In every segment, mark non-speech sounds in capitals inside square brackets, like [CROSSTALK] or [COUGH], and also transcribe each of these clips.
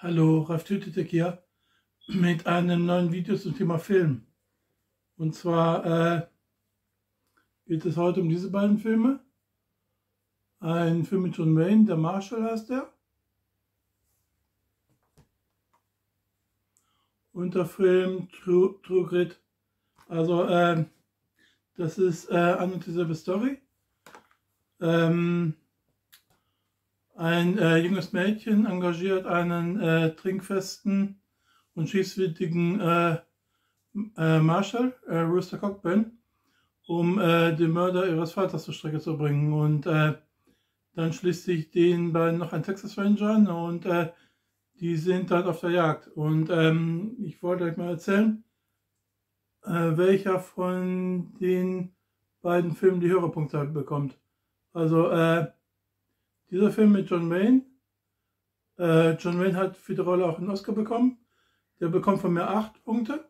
Hallo, Ralf Tütetek hier mit einem neuen Video zum Thema Film. Und zwar äh, geht es heute um diese beiden Filme. Ein Film mit John Wayne, der Marshall heißt der. Und der Film True, True Grit. Also äh, das ist äh, eine und dieselbe Story. Ähm, ein äh, junges Mädchen engagiert einen äh, trinkfesten und schießwütigen äh, äh, Marshall, äh, Rooster Cockburn, um äh, den Mörder ihres Vaters zur Strecke zu bringen. Und äh, dann schließt sich den beiden noch ein Texas Ranger an und äh, die sind dann auf der Jagd. Und ähm, ich wollte euch mal erzählen, äh, welcher von den beiden Filmen die Hörerpunkte bekommt. Also äh, dieser Film mit John Wayne. Äh, John Wayne hat für die Rolle auch einen Oscar bekommen. Der bekommt von mir 8 Punkte.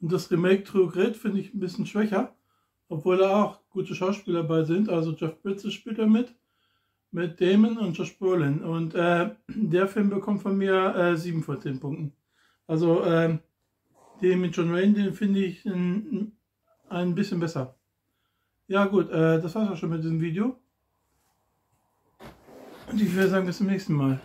Und das Remake True Grit finde ich ein bisschen schwächer, obwohl da auch gute Schauspieler dabei sind. Also Jeff Bridges spielt da mit, mit Damon und Josh Brolin. Und äh, [CLEARS THROAT] der Film bekommt von mir äh, 7 von 10 Punkten. Also äh, den mit John Wayne, den finde ich ein, ein bisschen besser. Ja gut, äh, das war's auch schon mit diesem Video. Und ich würde sagen, bis zum nächsten Mal.